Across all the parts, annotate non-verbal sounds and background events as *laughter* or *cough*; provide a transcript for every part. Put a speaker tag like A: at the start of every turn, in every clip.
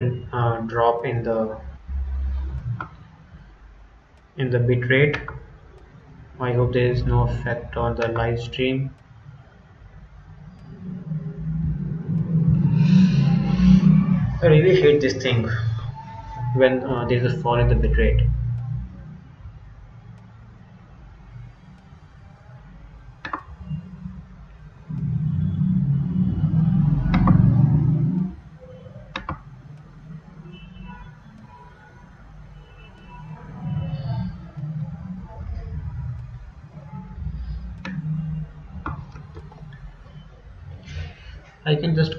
A: uh, drop in the in the bitrate. I hope there is no effect on the live stream. I really hate this thing when uh, there is a fall in the bitrate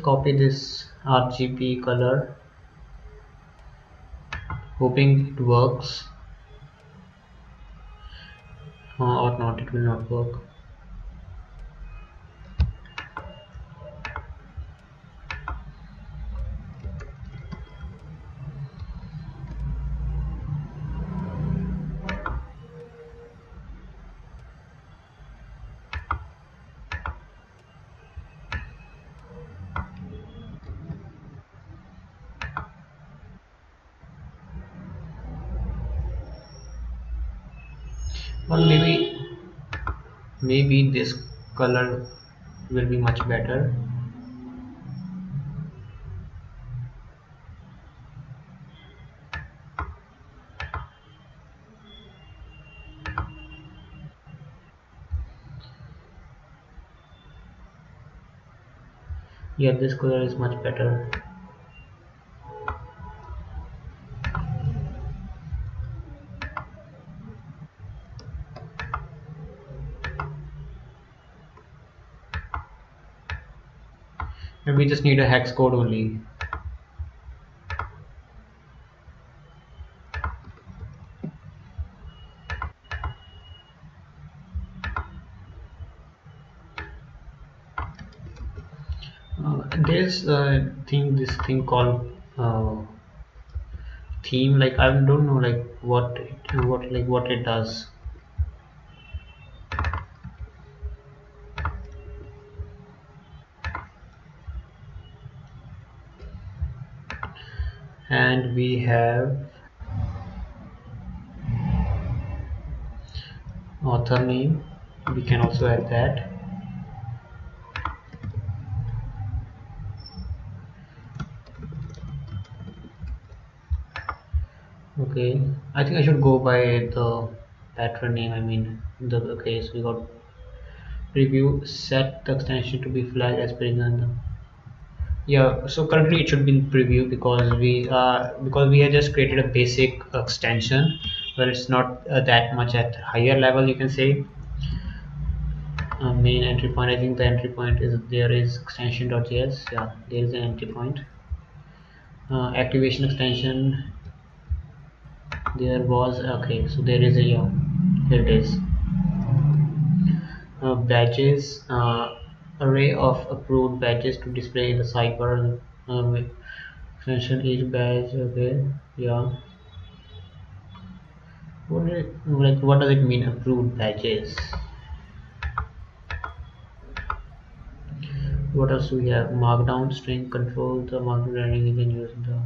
A: copy this RGB color. Hoping it works. Uh, or not it will not work maybe this color will be much better. Yeah this color is much better and we just need a hex code only. Uh, there's a thing this thing called uh, theme like I don't know like what it, what like what it does and we have author name. We can also add that. Okay. I think I should go by the pattern name I mean the okay so we got preview set the extension to be flagged as per yeah so currently it should be in preview because we uh, because we have just created a basic extension but it's not uh, that much at higher level you can say. Uh, main entry point I think the entry point is there is extension.js yeah there is an entry point. Uh, activation extension. There was okay so there is a yeah here it is. Uh, badges uh, array of approved badges to display in the sidebar um, extension each badge okay yeah. What it, like what does it mean approved badges what else do we have? Markdown string control the markdown rendering you can use the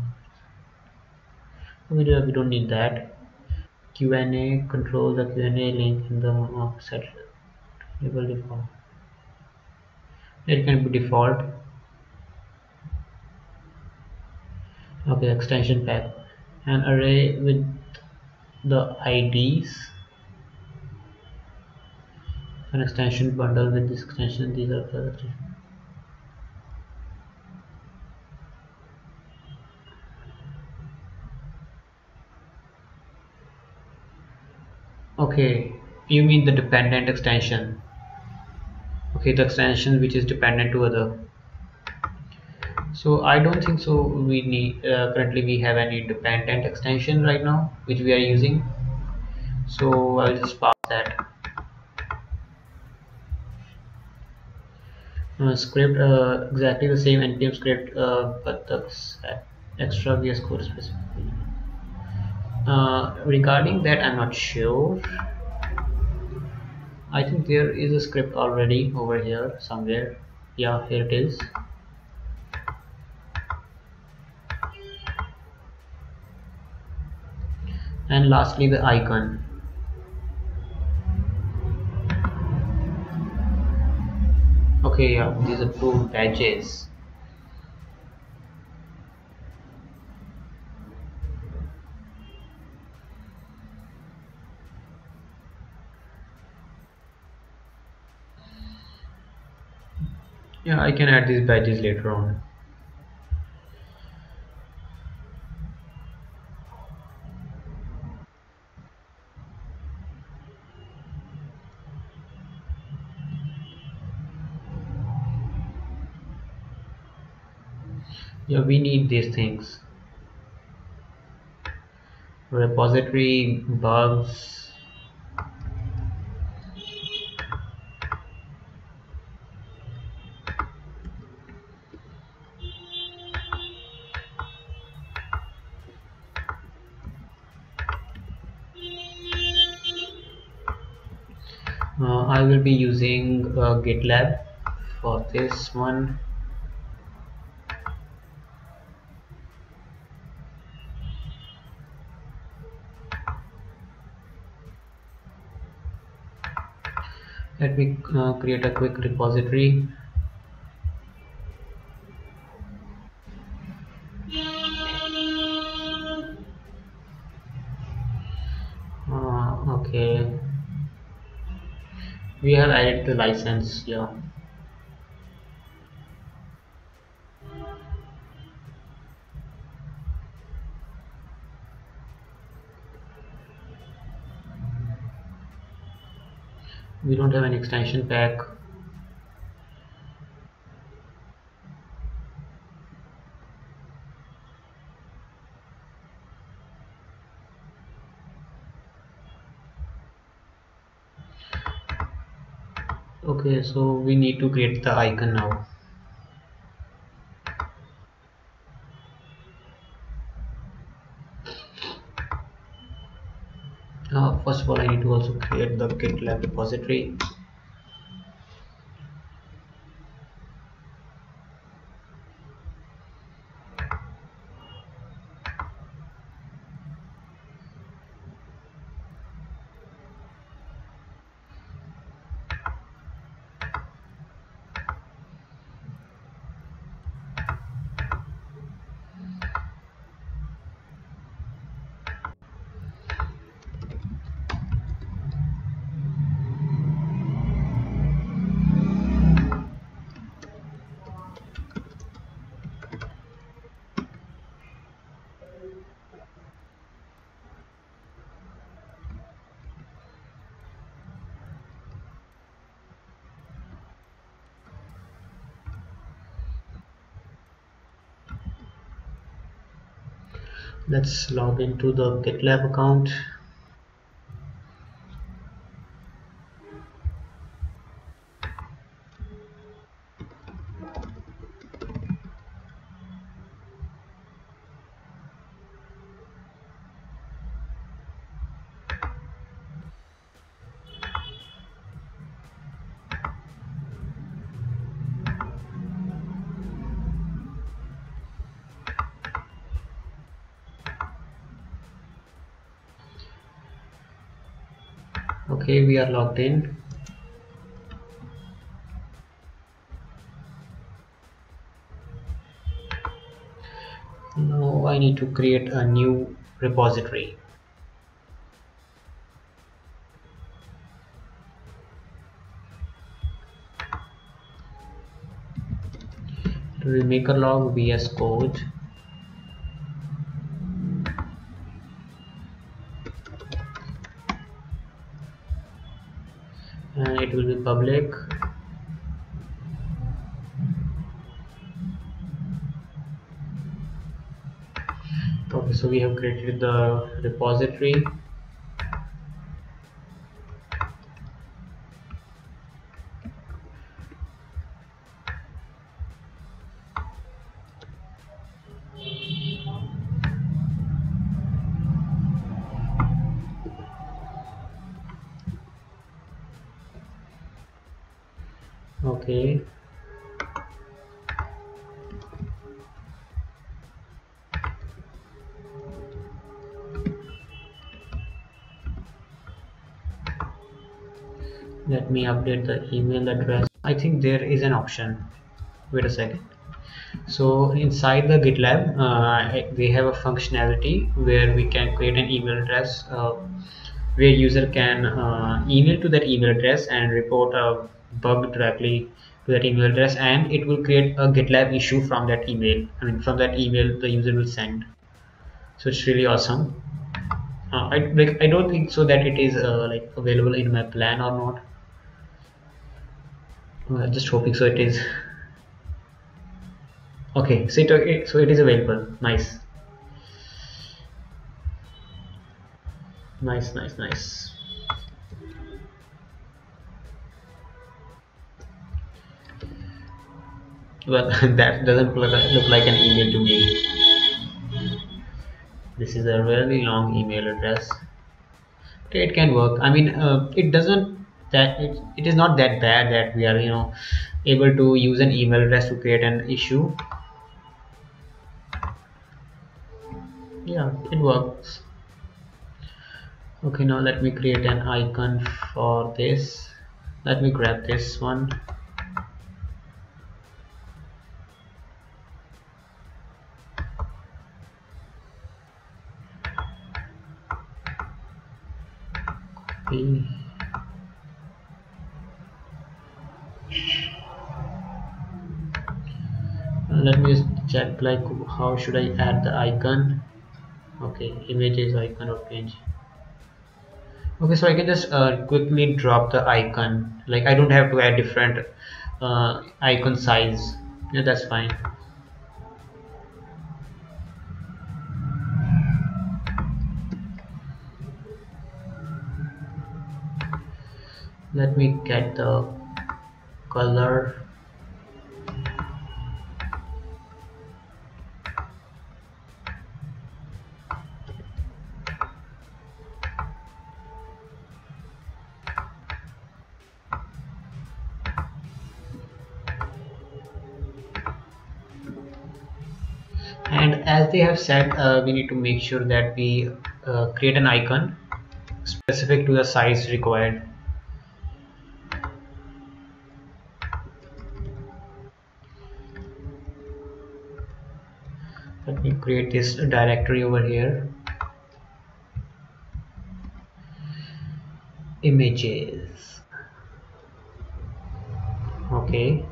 A: we, do, we don't need that. Q&A control the Q&A link in the uh, set label default it can be default. Okay extension pack an array with the IDs an extension bundle with this extension. These are the okay you mean the dependent extension okay the extension which is dependent to other. So I don't think so we need uh, currently we have any dependent extension right now which we are using. So I'll just pass that. Uh, script uh, exactly the same npm script uh, but the extra VS code specifically. Uh, regarding that I'm not sure I think there is a script already over here somewhere. Yeah here it is. And lastly the icon. Okay yeah these are two badges. Yeah I can add these badges later on. Yeah we need these things. Repository bugs uh, GitLab for this one. Let me uh, create a quick repository the license yeah. We don't have an extension pack okay so we need to create the icon now. Uh, first of all I need to also create the GitLab repository let's log into the GitLab account are logged in. Now I need to create a new repository. To the maker log vs code it will be public. Okay so we have created the repository update the email address. I think there is an option. Wait a second. So inside the GitLab uh, we have a functionality where we can create an email address uh, where user can uh, email to that email address and report a bug directly to that email address and it will create a GitLab issue from that email. I mean from that email the user will send. So it's really awesome. Uh, I like I don't think so that it is uh, like available in my plan or not uh, just hoping so it is. Okay so it, so it is available. Nice. Nice nice nice. Well *laughs* that doesn't look, like an email to me. This is a really long email address. Okay it can work. I mean uh, it doesn't that it, it is not that bad that we are you know able to use an email address to create an issue. Yeah it works. Okay now let me create an icon for this. Let me grab this one. Copy let me just check like how should I add the icon? Okay images icon or page. Okay so I can just uh, quickly drop the icon. Like I don't have to add different uh, icon size. Yeah that's fine. Let me get the color they have said uh, we need to make sure that we uh, create an icon specific to the size required. Let me create this directory over here. Images. Okay.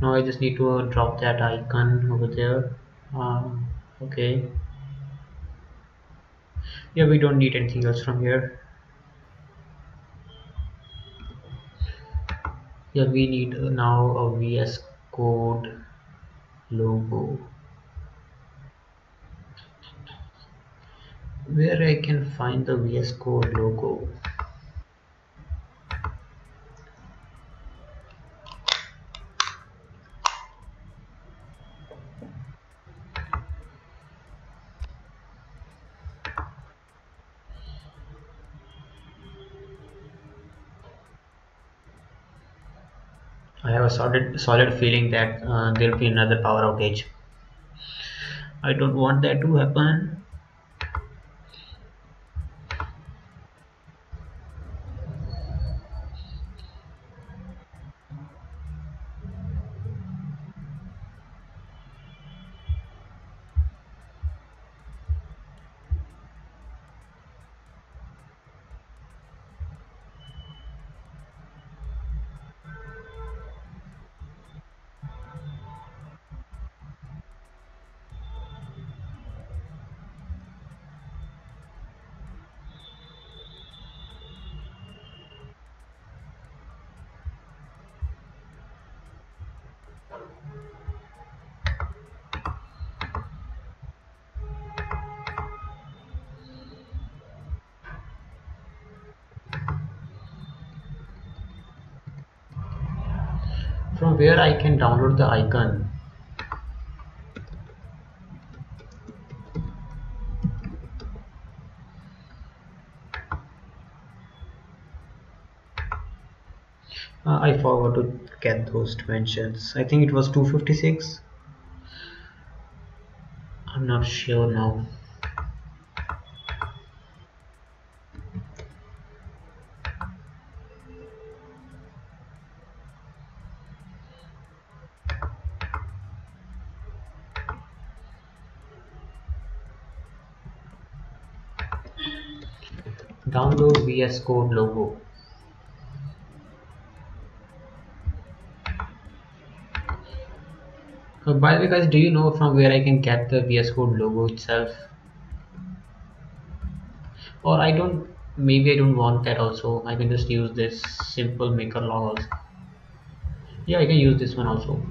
A: Now I just need to drop that icon over there um, okay. Yeah we don't need anything else from here. Yeah we need now a VS code logo. Where I can find the VS Code logo. I have a solid solid feeling that uh, there'll be another power outage. I don't want that to happen where I can download the icon. Uh, I forgot to get those dimensions. I think it was 256 I'm not sure now VS Code logo. Uh, by the way guys do you know from where I can get the VS Code logo itself? Or I don't maybe I don't want that also. I can just use this simple maker log also. Yeah I can use this one also.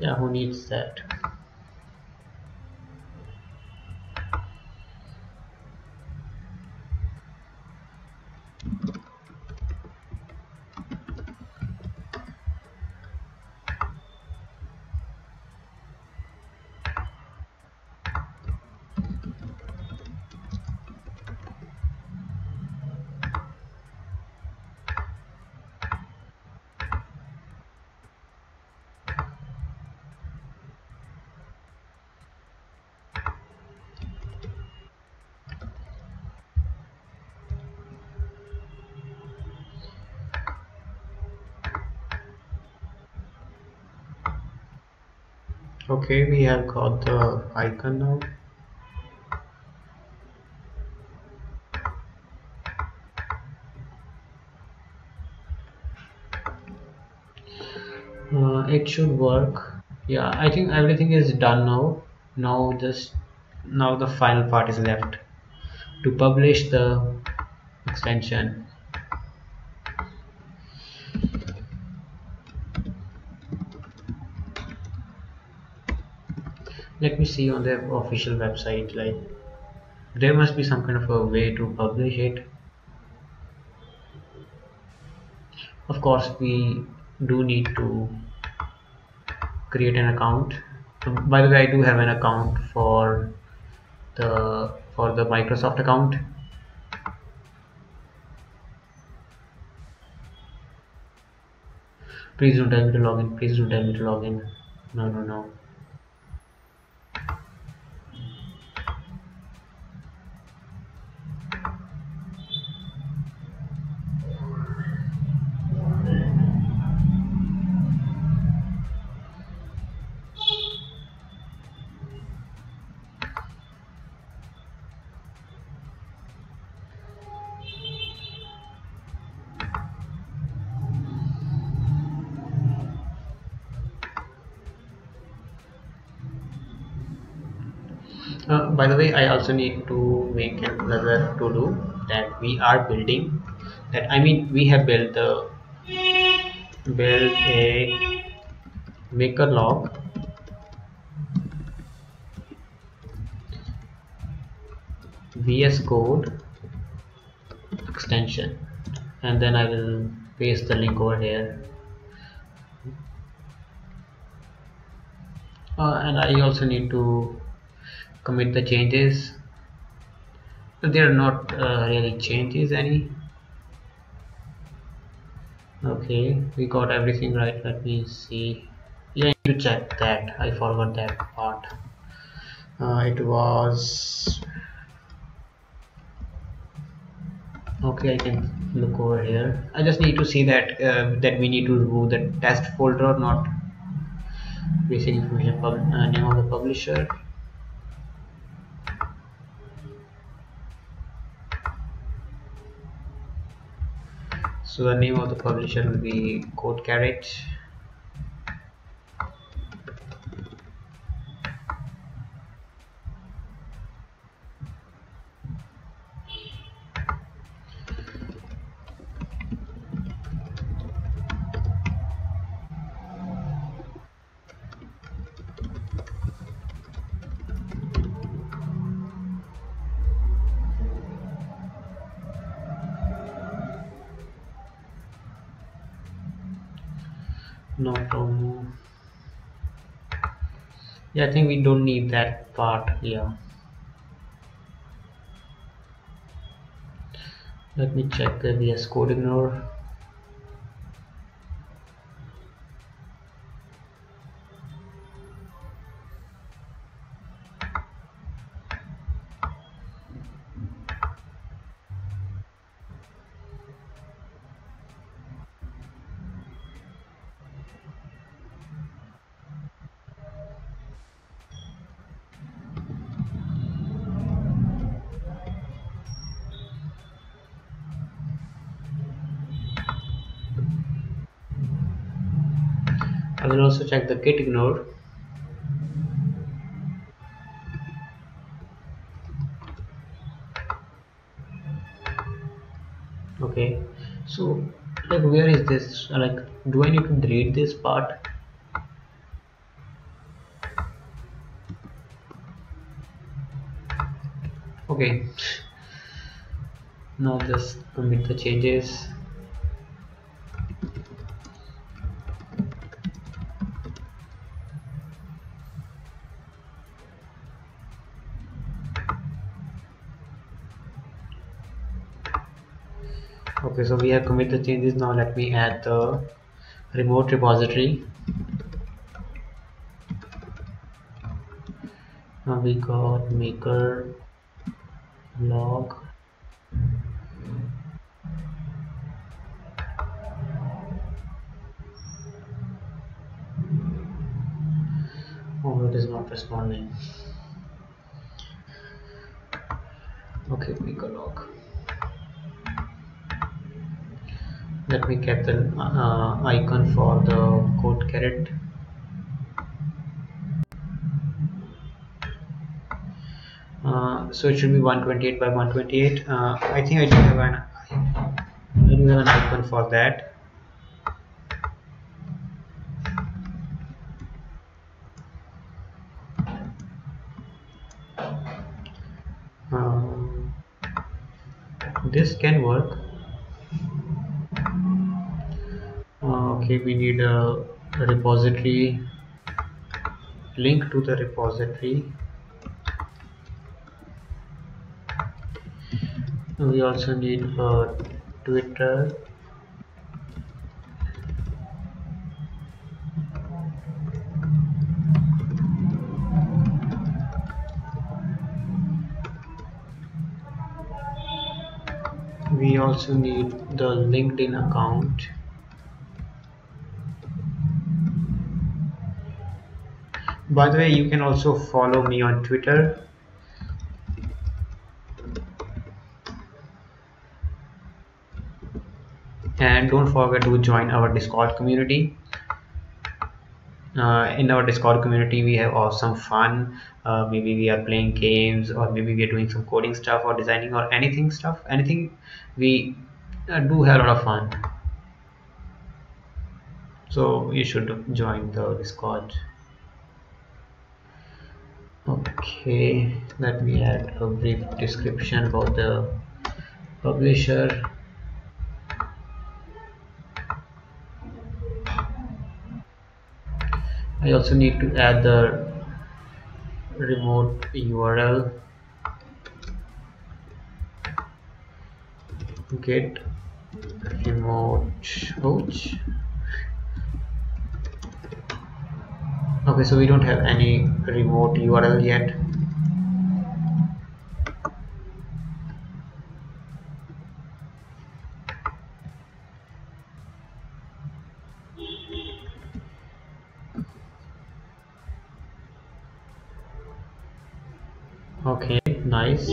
A: Yeah who needs that okay we have got the icon now. Uh, it should work. Yeah I think everything is done now. Now just now the final part is left to publish the extension let me see on the official website like there must be some kind of a way to publish it. Of course we do need to create an account. By the way I do have an account for the for the Microsoft account. Please don't tell me to log in please don't tell me to log in. No no no by the way I also need to make another to do that we are building. That I mean we have built the build a maker log. VS Code extension. And then I will paste the link over here. Uh, and I also need to commit the changes. There are not uh, really changes any. Okay we got everything right. Let me see. Yeah to check that. I forgot that part. Uh, it was okay I can look over here. I just need to see that uh, that we need to remove the test folder or not. Basic information uh, name of the publisher so the name of the publisher will be code carrot yeah I think we don't need that part here. Let me check the VS Code ignore I will also check the git ignore. Okay. So like where is this? Like do I need to delete this part? Okay. Now just commit the changes we have commit the changes now let me add the remote repository. Now we got maker log get the uh, icon for the code carrot uh, so it should be 128 by 128 uh, I think I do have an I do have an icon for that. Um, this can work okay we need a, repository link to the repository. We also need a twitter. We also need the linkedin account by the way you can also follow me on twitter. And don't forget to join our discord community. Uh, in our discord community we have awesome fun. Uh, maybe we are playing games or maybe we are doing some coding stuff or designing or anything stuff. Anything we uh, do have a lot of fun. So you should join the discord okay let me add a brief description about the publisher. I also need to add the remote URL git remote ouch okay so we don't have any remote URL yet. Okay nice.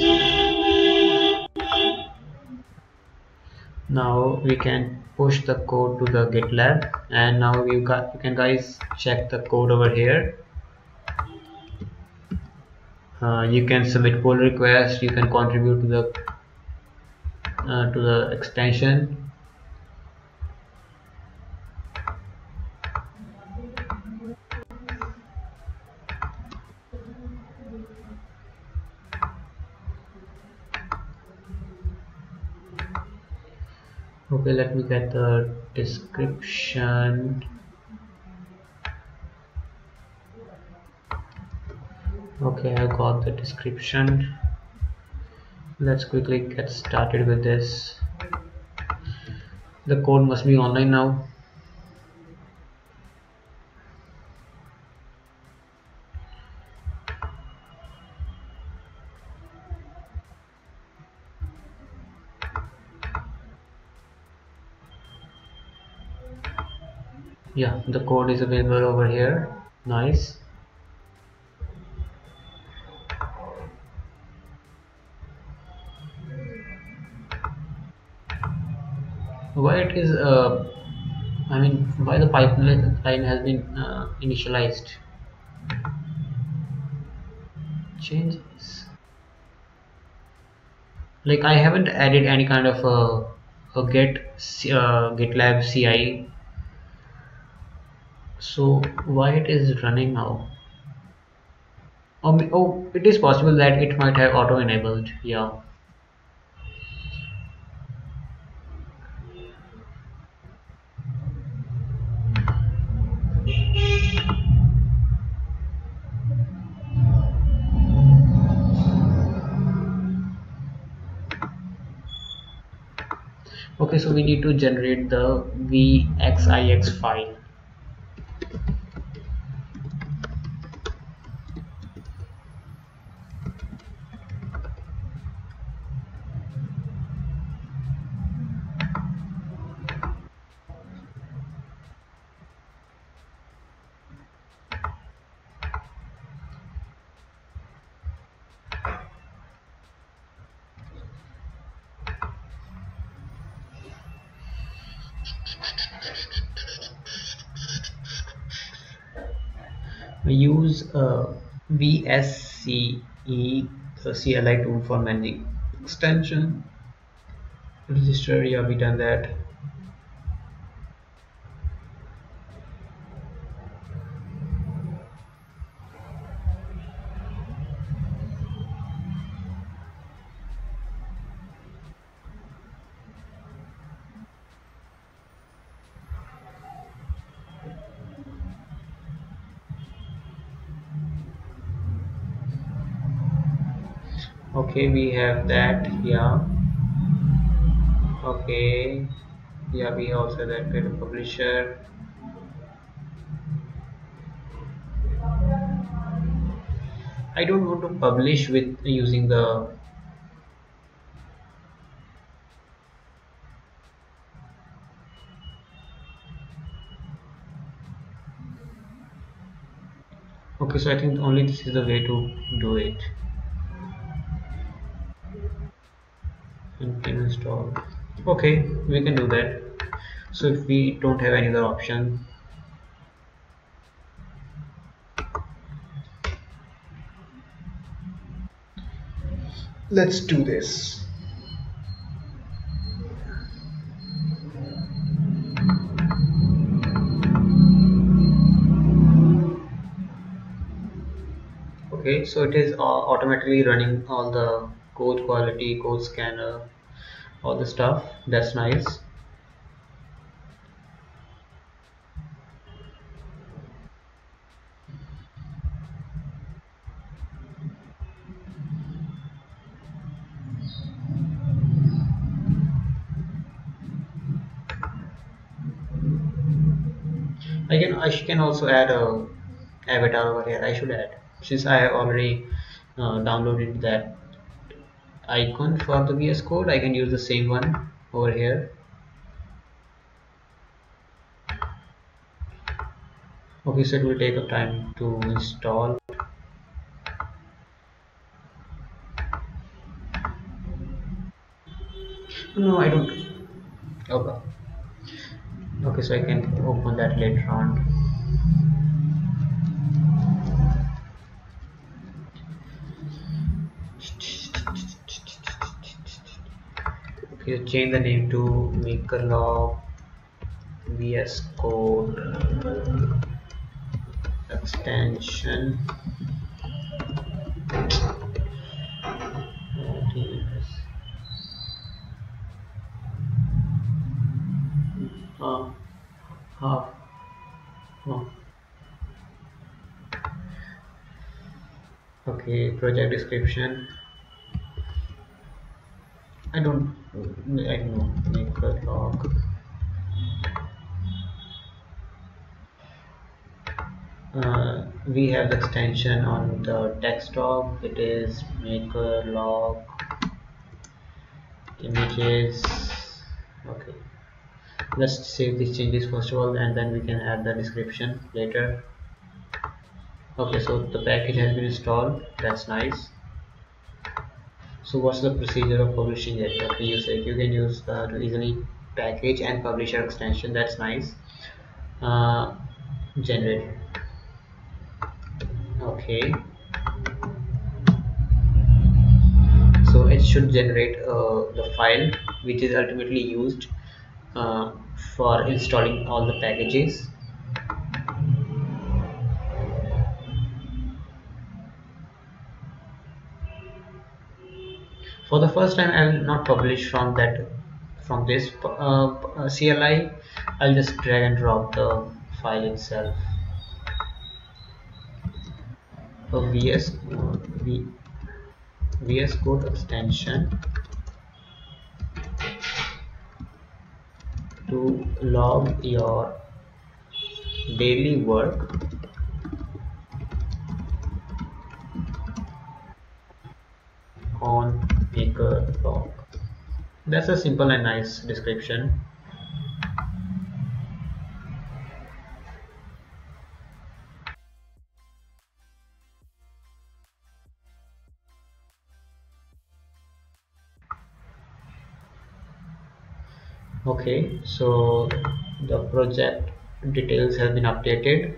A: Now we can push the code to the gitlab. And now you got you can guys check the code over here. Uh, you can submit pull requests you can contribute to the uh, to the extension okay let me get the description. Okay I got the description. Let's quickly get started with this. The code must be online now yeah the code is available over here. Nice. Why it is uh, I mean why the pipeline line has been uh, initialized? Changes like I haven't added any kind of a, a get uh, GitLab CI so why it is running now? Oh, oh it is possible that it might have auto enabled yeah. Okay so we need to generate the VSIX file we use uh, VSCE CLI tool for managing extension. Register yeah we done that okay we have that yeah okay. Yeah we also that kind of publisher. I don't want to publish with using the okay so I think only this is the way to do it install okay we can do that. So if we don't have any other option. Let's do this. Okay so it is uh, automatically running all the code quality code scanner all the stuff. That's nice. I can I can also add a avatar over here. I should add since I have already uh, downloaded that icon for the VS Code. I can use the same one over here. Okay so it will take a time to install. No I don't. Okay. Okay so I can open that later on you change the name to makerlog vs code extension uh, half oh. okay project description I don't I don't know make a log uh, we have the extension on the desktop. It is maker log images. Okay. Let's save these changes first of all and then we can add the description later. Okay so the package has been installed. That's nice. So what's the procedure of publishing it? Okay you said you can use the easily package and publisher extension. That's nice. Uh, generate okay. So it should generate uh, the file which is ultimately used uh, for installing all the packages. For the first time I will not publish from that from this uh, uh CLI I'll just drag and drop the file itself a VS v, VS Code extension to log your daily work. On maker log that's a simple and nice description okay so the project details have been updated.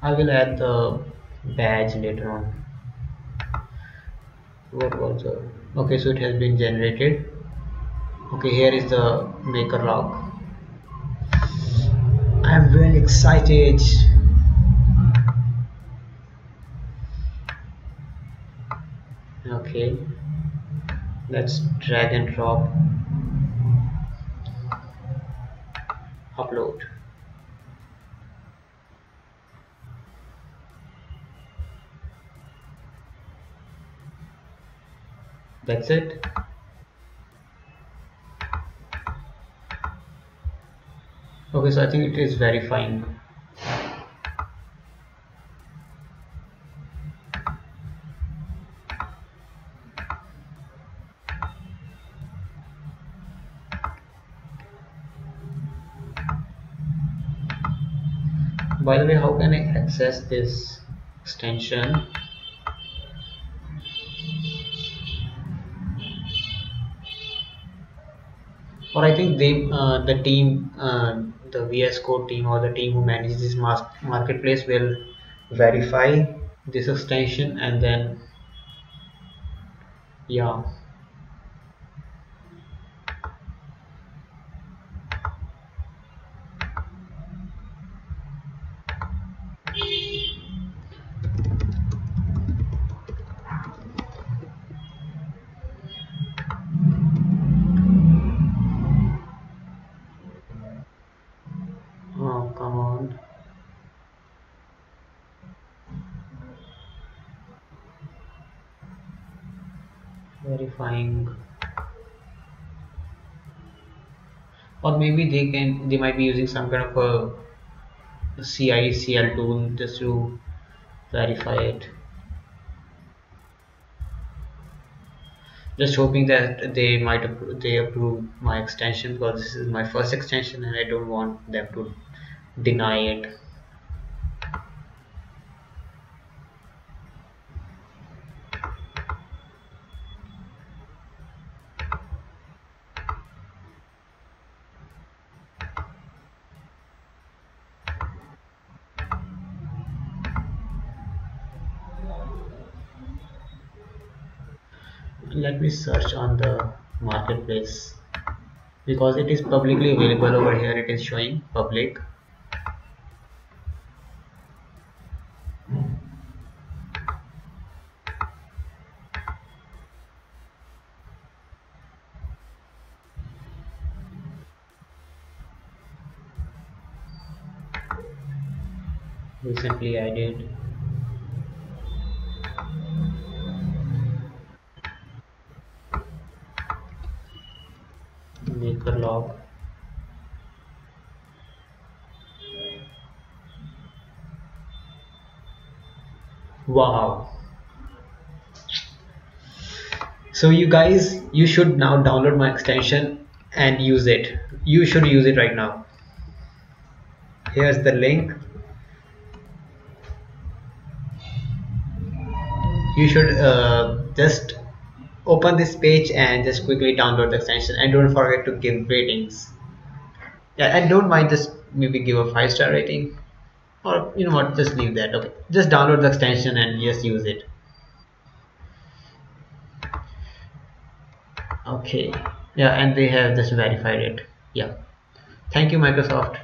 A: I will add the badge later on. What was the okay so it has been generated. Okay here is the MakerLog. I'm really excited. Okay let's drag and drop. Upload. That's it. Okay so I think it is verifying access this extension. Or I think they uh, the team uh, the VS Code team or the team who manages this marketplace will verify this extension and then yeah verifying. Or maybe they can they might be using some kind of a CI CD tool just to verify it. Just hoping that they might they approve my extension because this is my first extension and I don't want them to deny it search on the marketplace because it is publicly available over here. It is showing public so you guys you should now download my extension and use it. You should use it right now. Here's the link. You should uh, just open this page and just quickly download the extension. And don't forget to give ratings. Yeah and don't mind just maybe give a five star rating. Or you know what just leave that. Okay just download the extension and just use it okay. Yeah and they have just verified it. Yeah. Thank you Microsoft.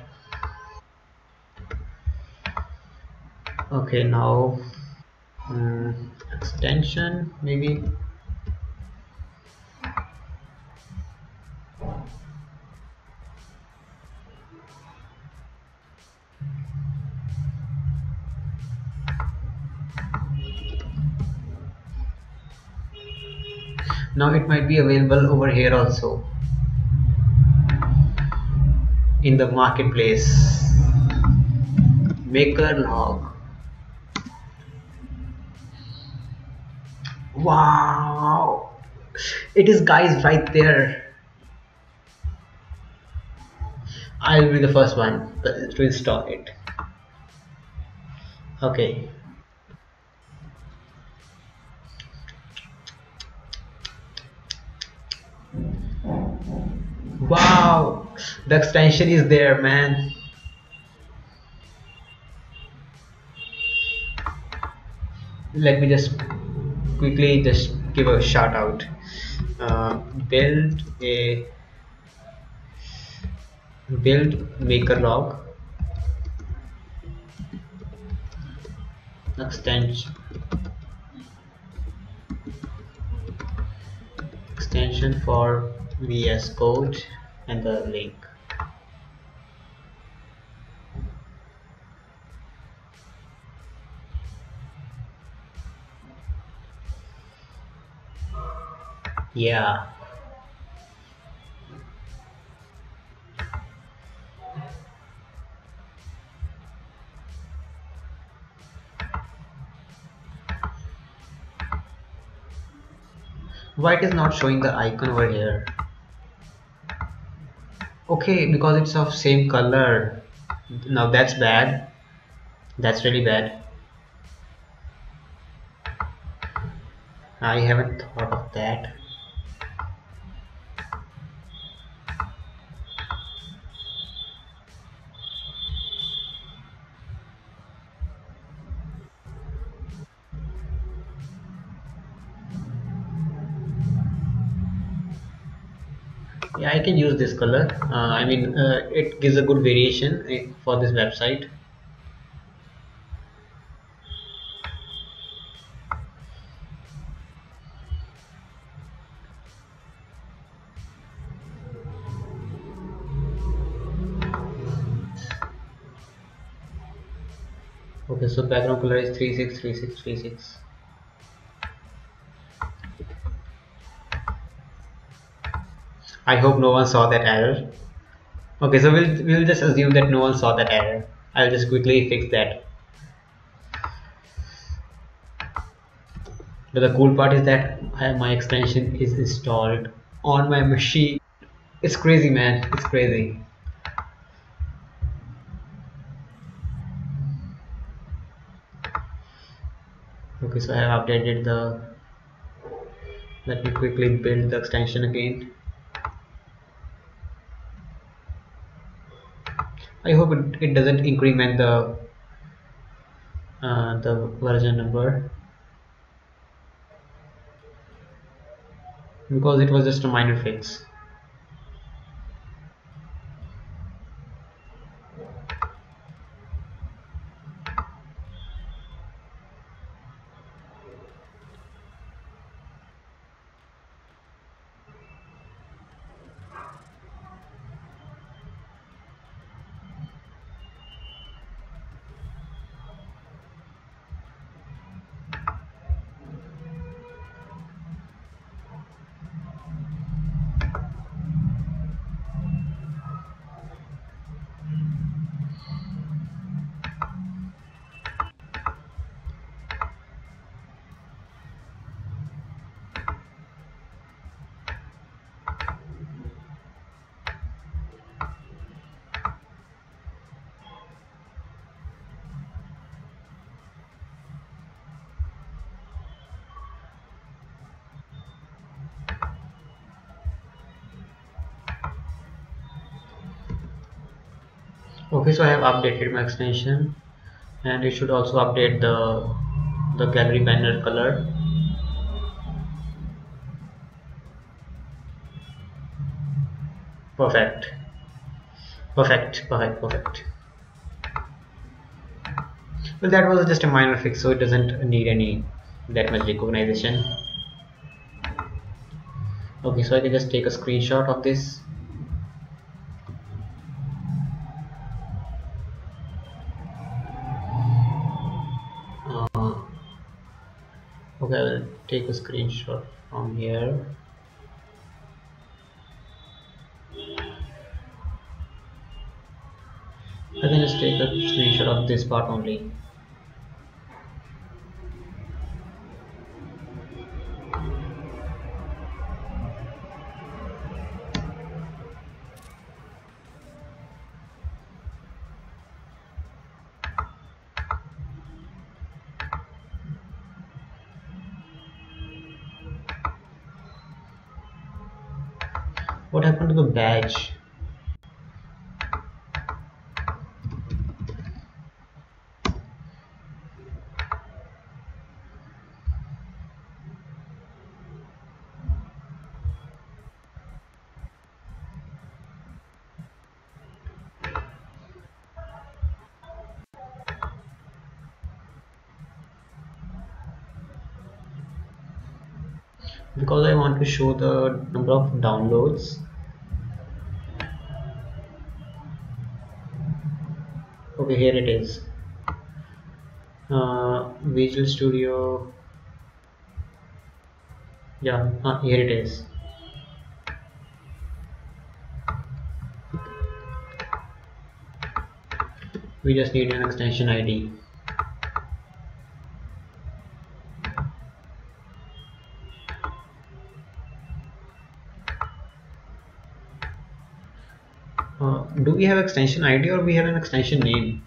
A: Okay now um, extension maybe now it might be available over here also. In the marketplace. MakerLog. Wow. It is guys right there. I'll be the first one to install it. Okay wow. The extension is there man. Let me just quickly just give a shout out. Uh, build a build MakerLog. Extension extension for VS Code and the link. Yeah. Why it is not showing the icon over here okay because it's of same color. Now that's bad. That's really bad. I haven't thought of that yeah I can use this color. Uh, I mean uh, it gives a good variation eh, for this website. Okay so background color is 363636 I hope no one saw that error. Okay so we'll, we'll just assume that no one saw that error. I'll just quickly fix that. But the cool part is that my extension is installed on my machine. It's crazy man. It's crazy. Okay so I have updated the let me quickly build the extension again I hope it, it doesn't increment the uh, the version number. Because it was just a minor fix okay so I have updated my extension and it should also update the the gallery banner color. Perfect. Perfect perfect perfect. Well that was just a minor fix so it doesn't need any that much recognition okay so I can just take a screenshot of this a screenshot from here. I can just take a screenshot of this part only to show the number of downloads. Okay here it is. Uh, Visual Studio. Yeah uh, here it is. We just need an extension ID do we have extension ID or we have an extension name?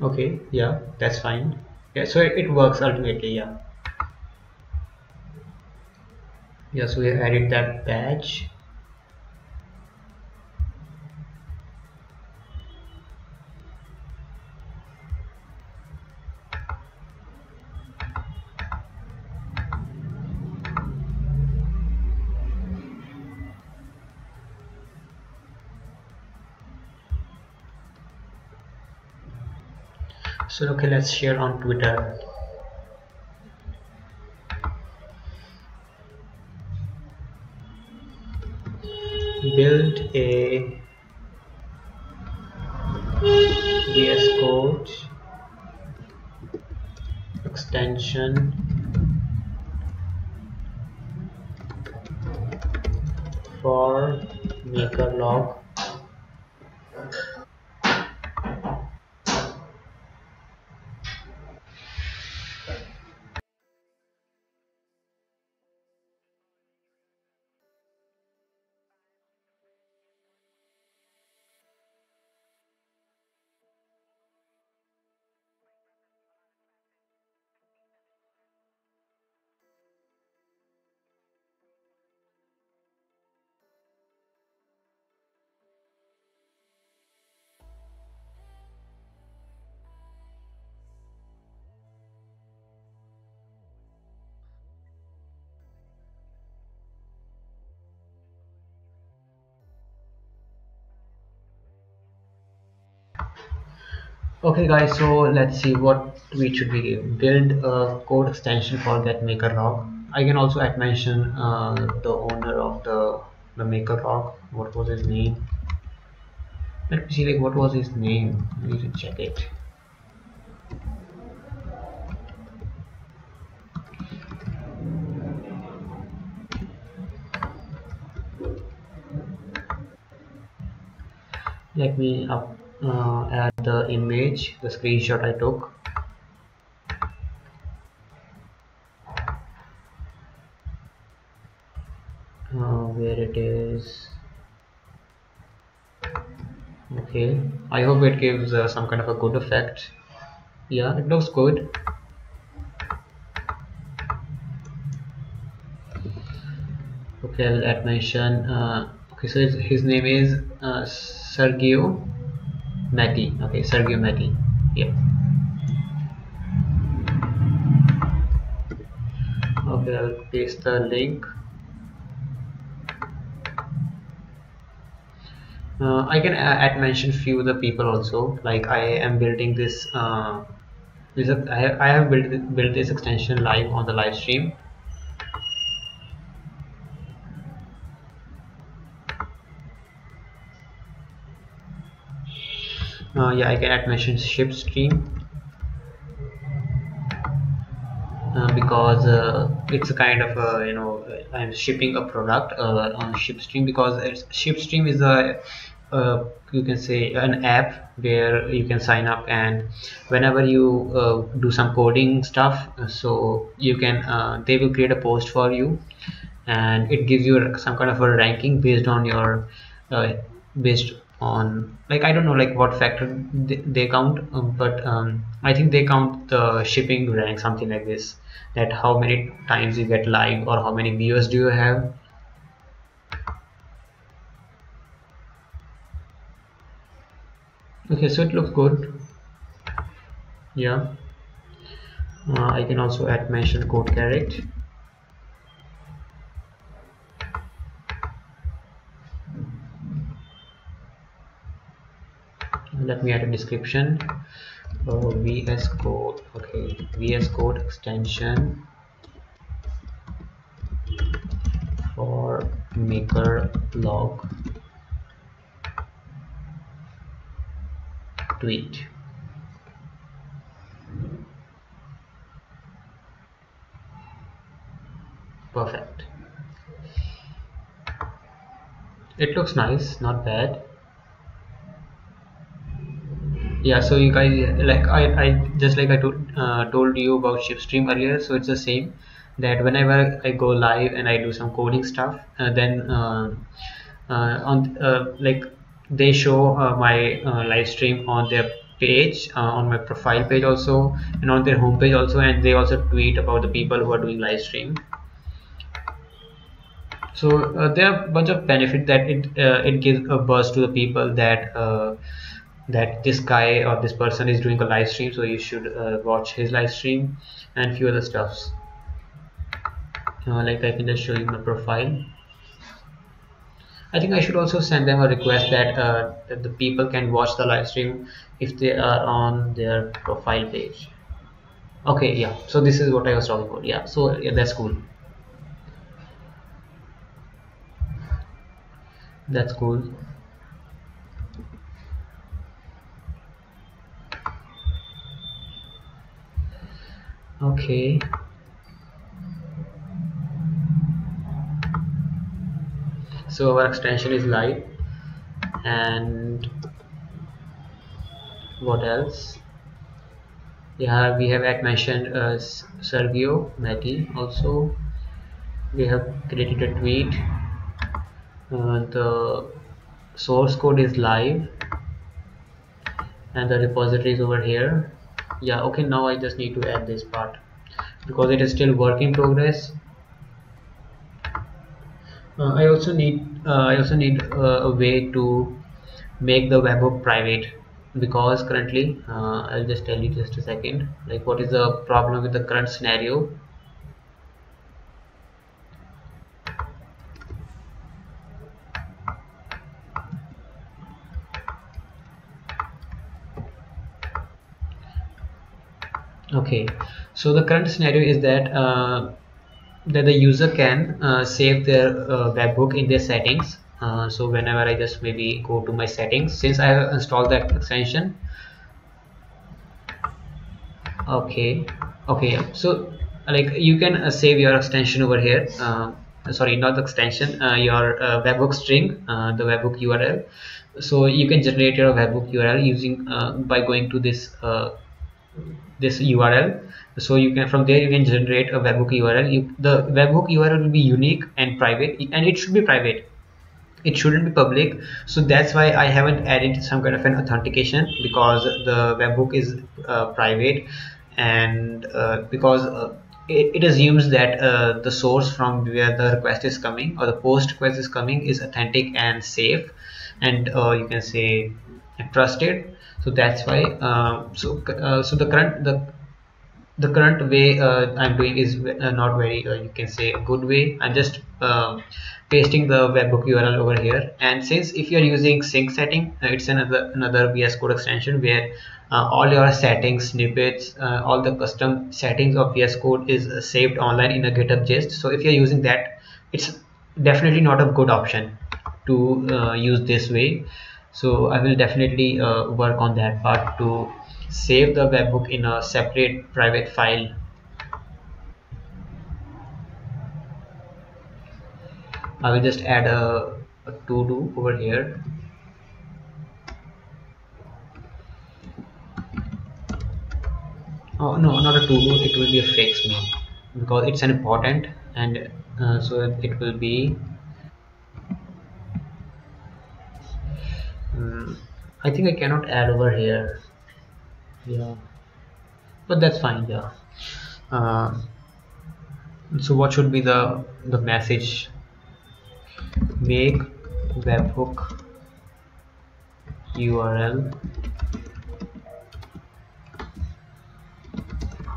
A: Okay yeah that's fine. Yeah so it, it works ultimately yeah yes we added that badge. So okay let's share on twitter okay guys so let's see what we should be build a code extension for that MakerLog. I can also add mention uh, the owner of the the MakerLog. What was his name? Let me see like what was his name? I need to check it. Let me up uh, add the image the screenshot I took. Uh, where it is. Okay. I hope it gives uh, some kind of a good effect. Yeah it looks good. Okay I will add mention uh, okay so his, his name is uh, Sergio. Mattei okay Sergio Mattei yeah okay I will paste the link. Uh, I can add mention few the people also. Like I am building this uh, this I have, I have built built this extension live on the live stream uh, yeah I can add mention ship stream uh, because uh, it's a kind of a, you know I'm shipping a product uh, on ShipStream because it's ShipStream is a you can say an app where you can sign up and whenever you uh, do some coding stuff so you can uh, they will create a post for you and it gives you some kind of a ranking based on your based on like I don't know like what factor they, they count um, but um, I think they count the shipping rank something like this that how many times you get live or how many viewers do you have. Okay so it looks good. Yeah. Uh, I can also add mention code carrot let me add a description. Oh, vs code okay vs code extension for maker log tweet. Perfect. It looks nice not bad yeah so you guys like I, I just like I told, uh, told you about ShipStream earlier so it's the same that whenever I go live and I do some coding stuff uh, then uh, uh on uh, like they show uh, my live stream on their page on my profile page also and on their homepage also and they also tweet about the people who are doing live stream. So there are a bunch of benefit that it it gives a buzz to the people that that this guy or this person is doing a live stream so you should uh, watch his live stream and few other stuffs. Uh, like I can just show you my profile. I think I should also send them a request that, uh, that the people can watch the live stream if they are on their profile page. Okay yeah so this is what I was talking about yeah so yeah, that's cool. That's cool okay. So our extension is live. And what else? Yeah we have at mentioned uh, Sergio Mattei also. We have created a tweet. Uh, the source code is live. And the repository is over here yeah okay now I just need to add this part. Because it is still work in progress. Uh, I also need uh, I also need uh, a way to make the webhook private. Because currently uh, I'll just tell you just a second like what is the problem with the current scenario okay. So the current scenario is that uh, that the user can uh, save their uh, webhook in their settings. Uh, so whenever I just maybe go to my settings since I have installed that extension. Okay. Okay. So like you can uh, save your extension over here. Uh, sorry not the extension your webhook string the webhook URL so you can generate your webhook URL using by going to this this URL so you can from there you can generate a webhook URL you, the webhook URL will be unique and private and it should be private. It shouldn't be public. So that's why I haven't added some kind of an authentication because the webhook is uh, private. And uh, because uh, it, it, assumes that uh, the source from where the request is coming or the post request is coming is authentic and safe. And uh, you can say trusted so that's why uh, so so the current the the current way uh, I'm doing is uh, not very uh, you can say good way. I'm just um, pasting the webhook URL over here. And since if you're using sync setting uh, it's another another VS Code extension where uh, all your settings snippets uh, all the custom settings of VS Code is saved online in a GitHub gist. So if you're using that it's definitely not a good option to use this way so I will definitely work on that part to save the webhook in a separate private file. I will just add a, a to-do over here. Oh no not a to-do. It will be a fix me because it's an important and uh, so it will be um, I think I cannot add over here. Yeah. But that's fine yeah. Uh, so what should be the the message? Make webhook url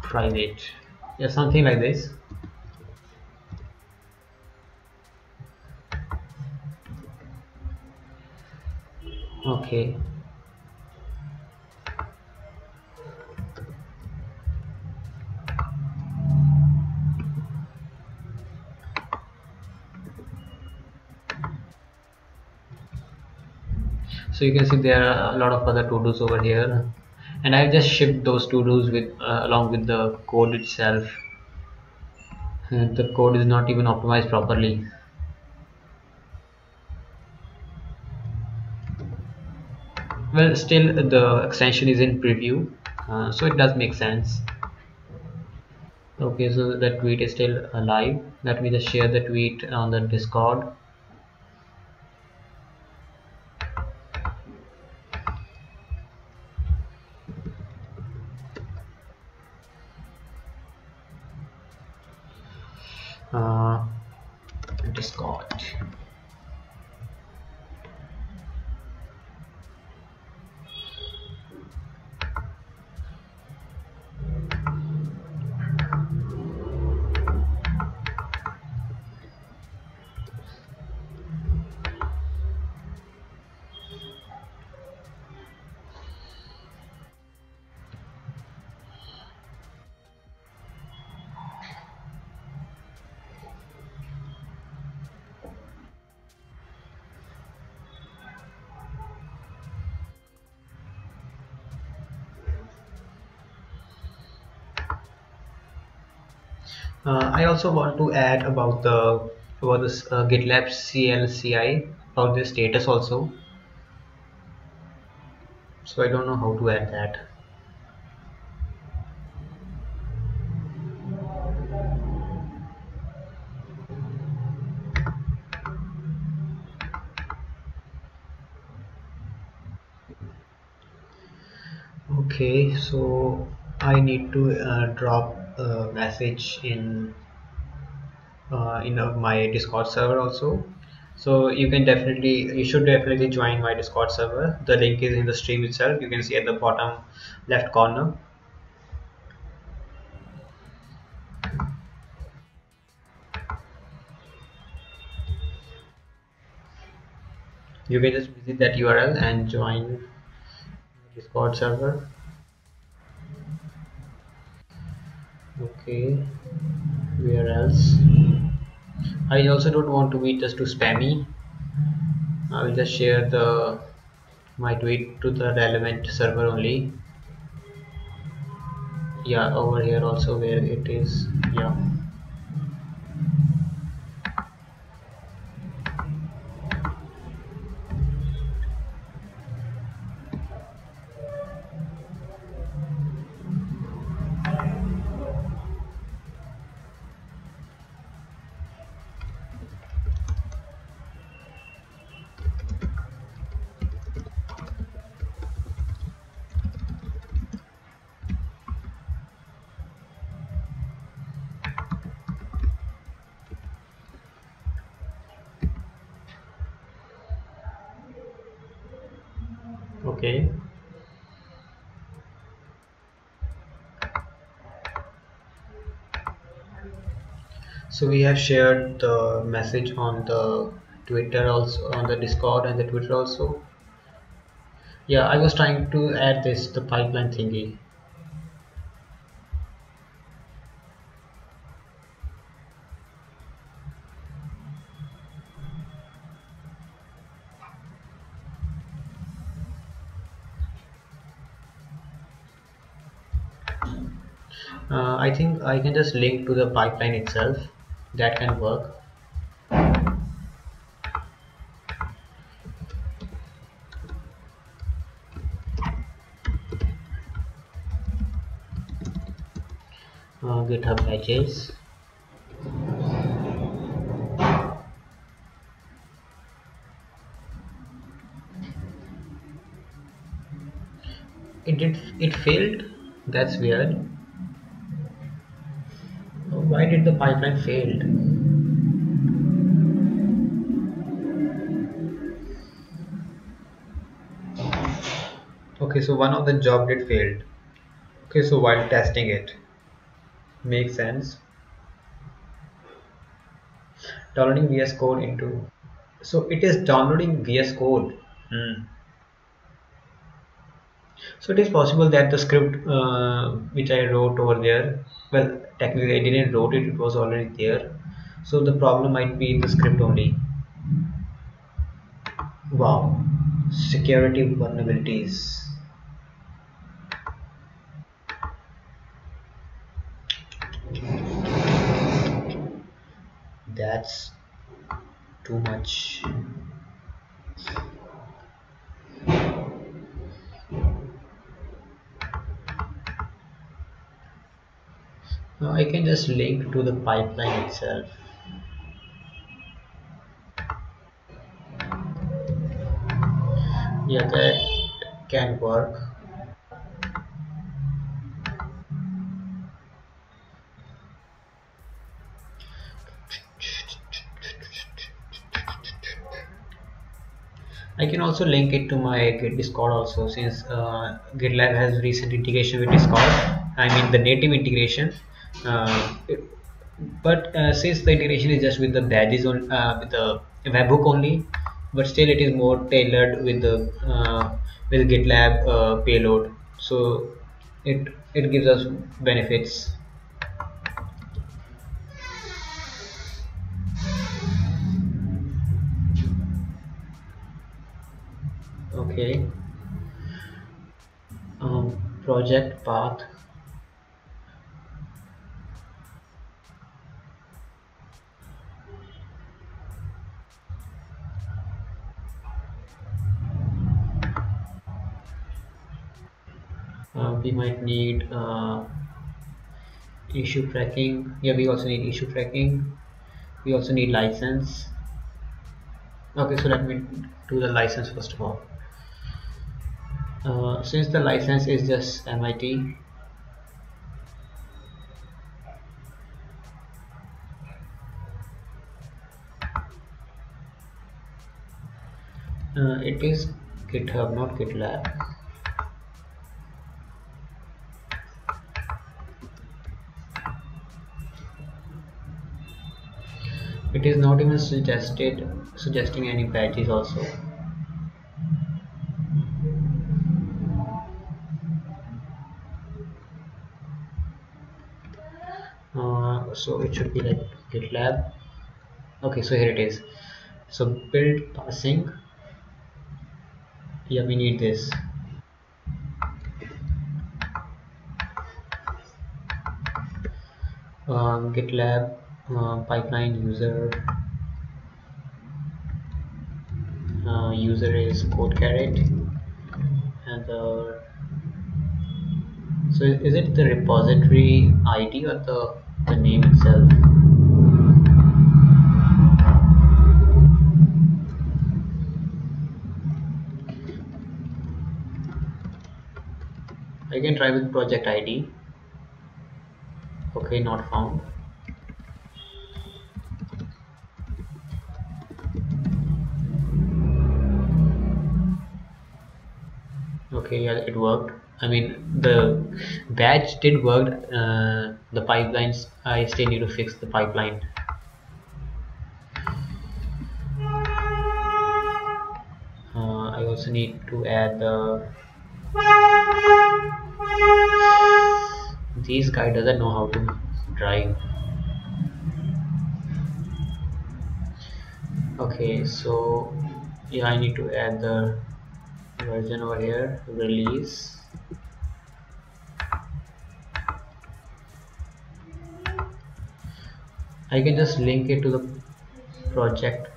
A: private. Yeah something like this okay. So you can see there are a lot of other to-dos over here. And I've just shipped those to-dos with uh, along with the code itself. And the code is not even optimized properly well still the extension is in preview uh, so it does make sense. Okay so that tweet is still alive. Let me just share the tweet on the discord uh, I also want to add about the about this uh, GitLab CLCI about the status also. So I don't know how to add that. Okay so I need to uh, drop a message in uh, in uh, my discord server also. So you can definitely you should definitely join my discord server. The link is in the stream itself. You can see at the bottom left corner. You can just visit that url and join discord server okay where else? I also don't want to be just too spammy I will just share the my tweet to the relevant server only. Yeah over here also where it is. Yeah so we have shared the message on the twitter also on the discord and the twitter also. Yeah i was trying to add this the pipeline thingy. Uh, I think I can just link to the pipeline itself that can work. Uh, github badges it did it failed. That's weird pipeline failed. Okay so one of the job did failed. Okay so while testing it makes sense. Downloading vs code into so it is downloading vs code. Hmm. so it is possible that the script uh, which I wrote over there well technically I didn't wrote it it was already there. So the problem might be in the script only. Wow. Security vulnerabilities. That's too much now I can just link to the pipeline itself yeah that can work I can also link it to my Git Discord also since uh, GitLab has recent integration with Discord. I mean the native integration. Uh, but uh, since the integration is just with the badges on uh, with the webhook only, but still it is more tailored with the with GitLab payload. So it it gives us benefits. Okay. Um, project path uh, we might need uh, issue tracking. Yeah we also need issue tracking. We also need license. Okay so let me do the license first of all. Uh, since the license is just MIT uh, it is github not gitlab it is not even suggested suggesting any badges also. Uh, so it should be like gitlab. Okay so here it is. So build passing. Yeah we need this. Uh, gitlab uh, pipeline user uh, user is code carrot. And the so is it the repository ID or the, the name itself? I can try with project ID okay not found Okay, yeah, it worked. I mean, the badge did work. Uh, the pipelines, I still need to fix the pipeline. Uh, I also need to add the. This guy doesn't know how to drive. Okay, so yeah, I need to add the version over here release. I can just link it to the project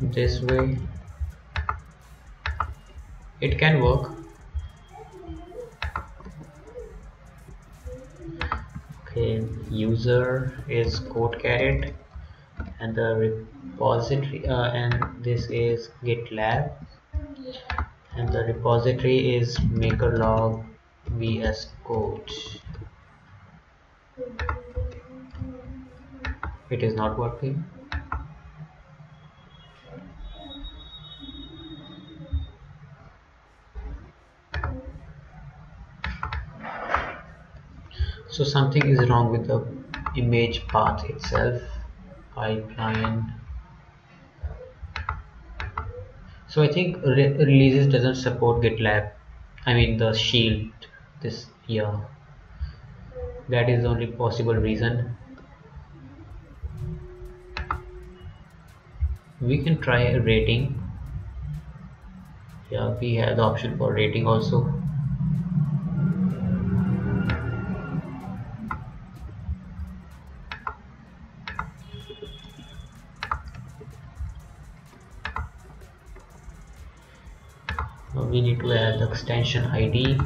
A: this way. It can work. Okay user is code carrot and the repository uh, and this is gitlab and the repository is makerlog vs code it is not working. So something is wrong with the image path itself. Pipeline so I think re releases doesn't support GitLab. I mean the shield this year. That is the only possible reason. We can try a rating. Yeah we have the option for rating also we need to add the extension ID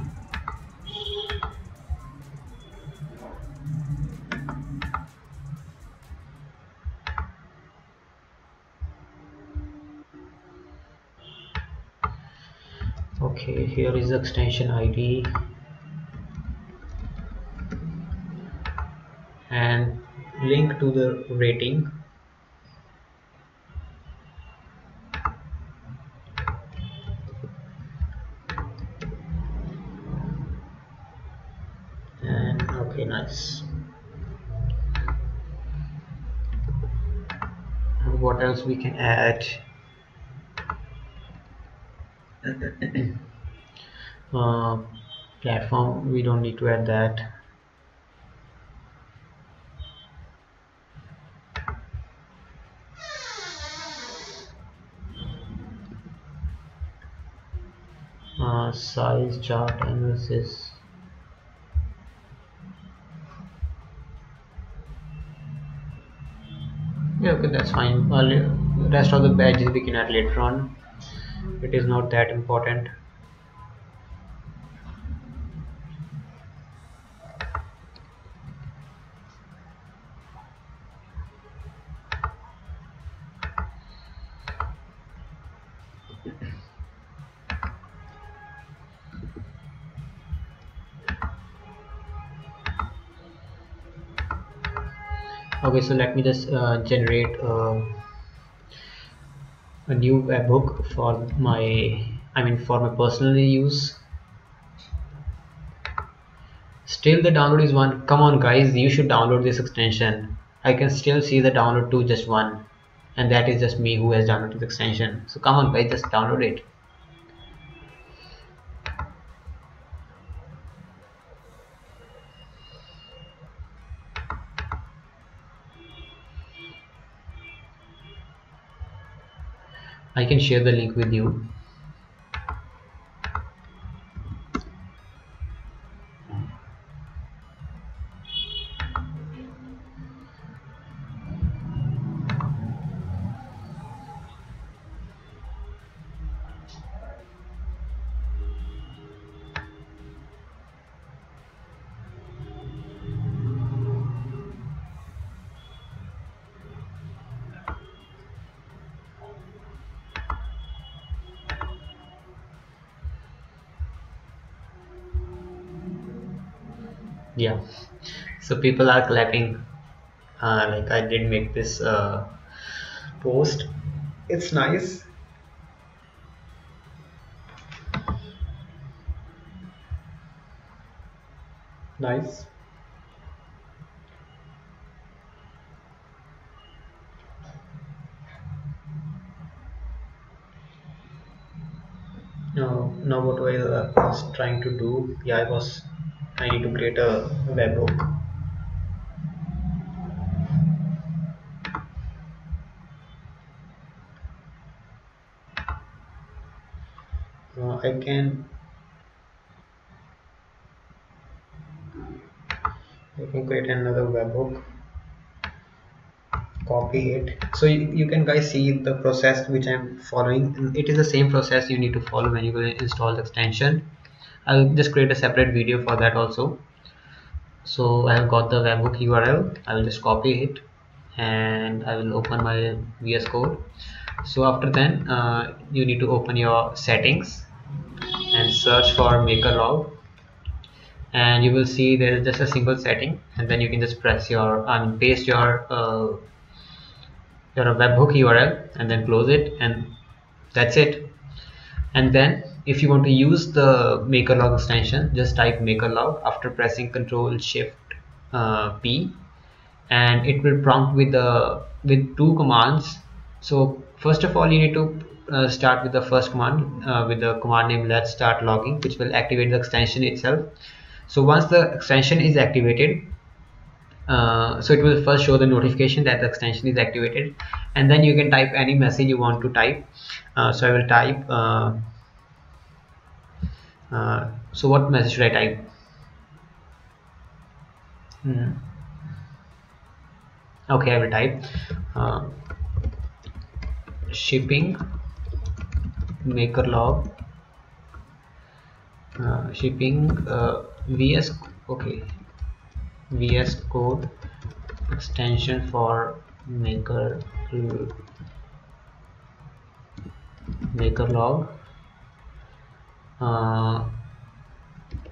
A: okay here is the extension ID and link to the rating nice what else we can add *clears throat* uh, platform we don't need to add that. Uh, size chart analysis. Okay that's fine. Well, rest of the badges we can add later on. It is not that important. Okay so let me just uh, generate uh, a new webhook for my I mean for my personal use. Still the download is one come on guys you should download this extension. I can still see the download to just one and that is just me who has downloaded the extension. So come on guys just download it I can share the link with you people are clapping. Uh, like I did make this uh, post. It's nice. Nice. Now now what I was trying to do yeah I was I need to create a web webhook I can I can create another webhook. Copy it. So you, you, can guys see the process which I'm following. It is the same process you need to follow when you install the extension. I'll just create a separate video for that also. So I have got the webhook URL I will just copy it and I will open my VS Code. So after then uh, you need to open your settings search for MakerLog and you will see there is just a single setting and then you can just press your I paste your uh, your webhook URL and then close it and that's it. And then if you want to use the MakerLog extension just type MakerLog after pressing ctrl shift uh, P and it will prompt with the with two commands. So first of all you need to uh, start with the first command uh, with the command name let's start logging which will activate the extension itself. So once the extension is activated uh, so it will first show the notification that the extension is activated. And then you can type any message you want to type. Uh, so I will type uh, uh so what message should I type? Hmm. okay I will type shipping MakerLog shipping vs okay. VS Code extension for maker MakerLog uh,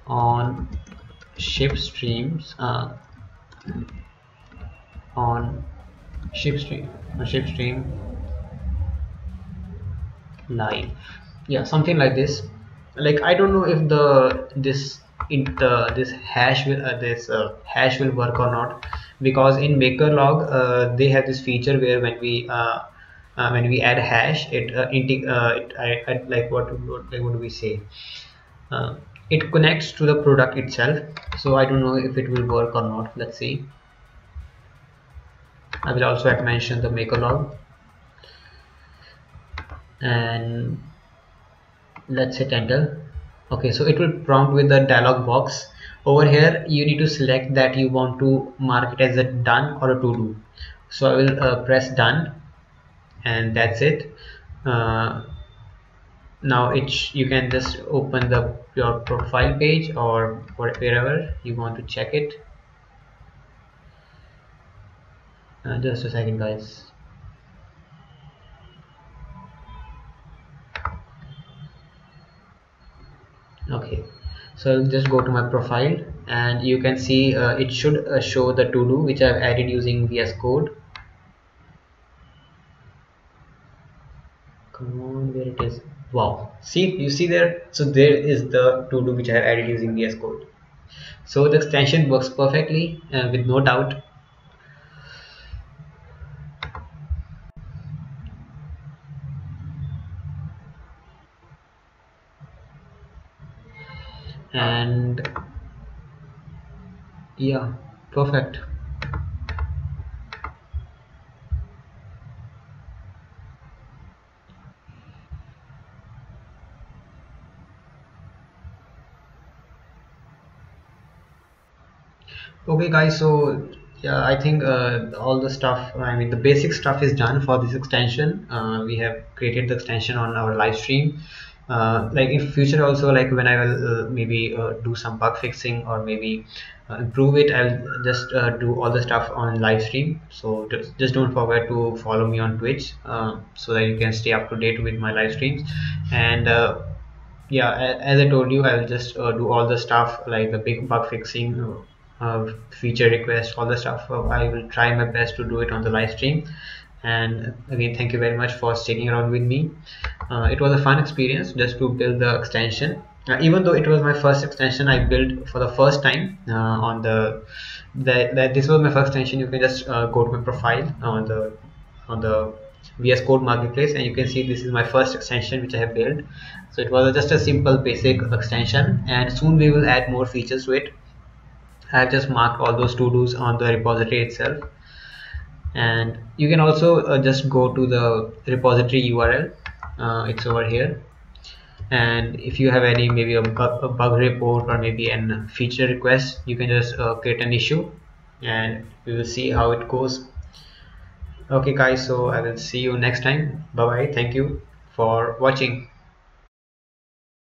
A: on ship streams uh, on ship stream on ship stream live yeah something like this. Like I don't know if the this it uh, this hash will uh, this uh, hash will work or not. Because in MakerLog uh, they have this feature where when we uh, uh, when we add hash it, it, I, I, like what, what like what do we say? It connects to the product itself. So I don't know if it will work or not. Let's see. I will also mention the MakerLog and let's hit enter. Okay so it will prompt with the dialog box. Over here you need to select that you want to mark it as a done or a to do so I will uh, press done and that's it. Uh, now it you can just open the your profile page or wherever you want to check it. Uh, just a second guys okay. So I'll just go to my profile and you can see uh, it should uh, show the to do which I've added using VS Code. Come on where it is? Wow. See you see there? So there is the to do which I have added using VS Code. So the extension works perfectly uh, with no doubt and yeah perfect. Okay guys so yeah i think uh, all the stuff i mean the basic stuff is done for this extension. Uh, we have created the extension on our live stream uh, like in future also like when I will uh, maybe uh, do some bug fixing or maybe uh, improve it I'll just uh, do all the stuff on live stream. So just, just don't forget to follow me on Twitch so that you can stay up to date with my live streams. And yeah as I told you I'll just do all the stuff like the big bug fixing feature request all the stuff. I will try my best to do it on the live stream and again thank you very much for sticking around with me. Uh, it was a fun experience just to build the extension. Uh, even though it was my first extension I built for the first time uh, on the that this was my first extension. You can just uh, go to my profile on the on the VS Code marketplace and you can see this is my first extension which I have built. So it was just a simple basic extension and soon we will add more features to it. I have just marked all those to-dos on the repository itself and you can also uh, just go to the repository URL uh, it's over here. And if you have any maybe a bug, a bug report or maybe an feature request you can just uh, create an issue and we will see how it goes. Okay guys so i will see you next time. Bye bye thank you for watching